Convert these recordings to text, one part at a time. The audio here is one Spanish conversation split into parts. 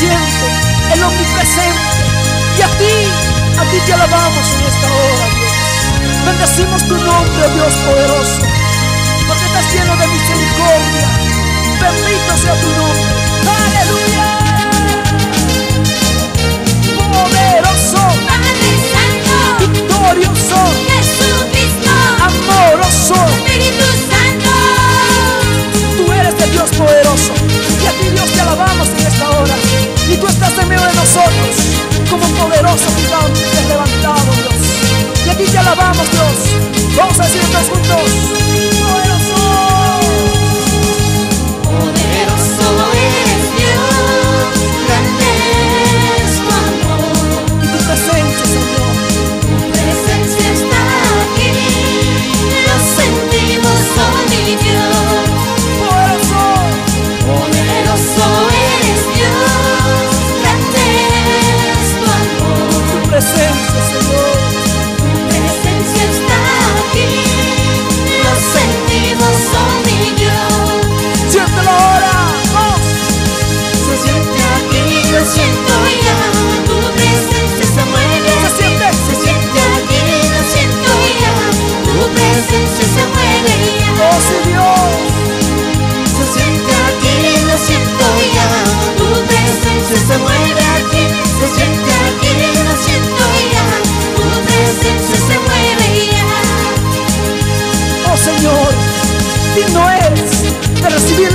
omnisciente, el omnipresente. Y a ti, a ti te alabamos en esta hora. y te alabamos Dios. Vamos a decir juntos.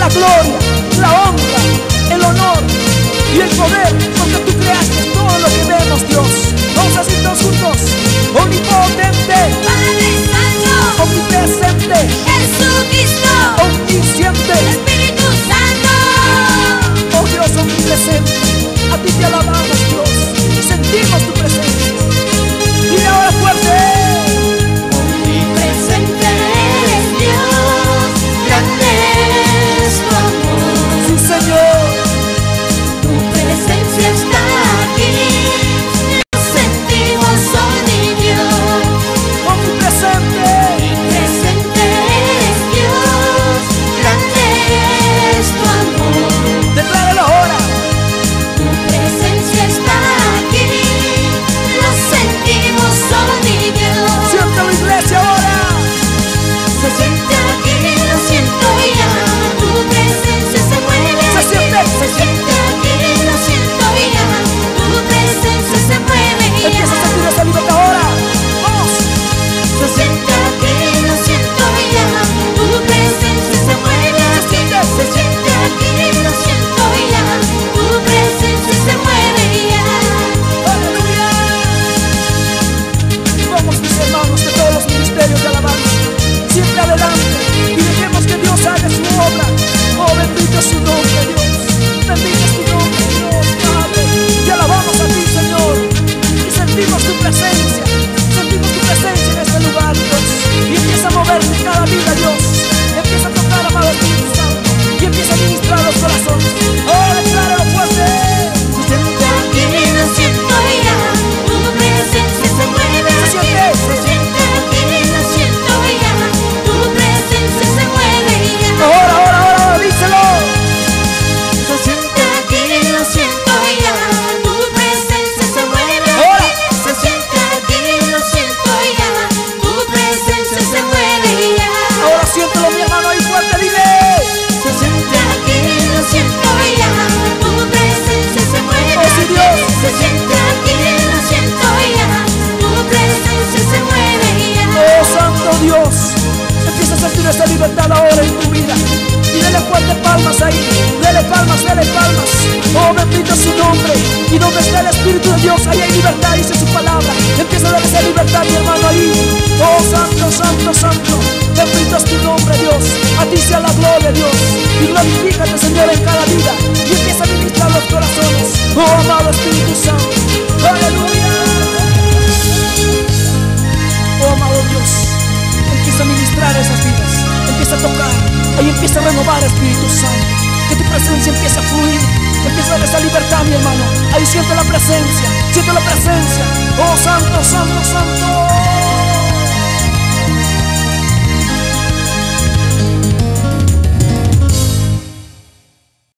la gloria. La hora en tu vida. Y dele fuerte palmas ahí, dele palmas, dele palmas. Oh, bendito su nombre. Y donde está el Espíritu de Dios, ahí hay libertad, dice su palabra. Empieza a dar esa libertad, mi hermano, ahí. Oh, santo, santo, santo. Bendito es tu nombre, Dios. A ti sea la gloria, Dios. Y glorifícate, Señor, en cada vida. Y empieza a ministrar los corazones. Oh, amado Espíritu Santo. tocar, ahí empieza a renovar Espíritu Santo. Que tu presencia empiece a fluir, empieza a dar esa libertad, mi hermano. Ahí siente la presencia, siente la presencia. Oh, santo, santo, santo.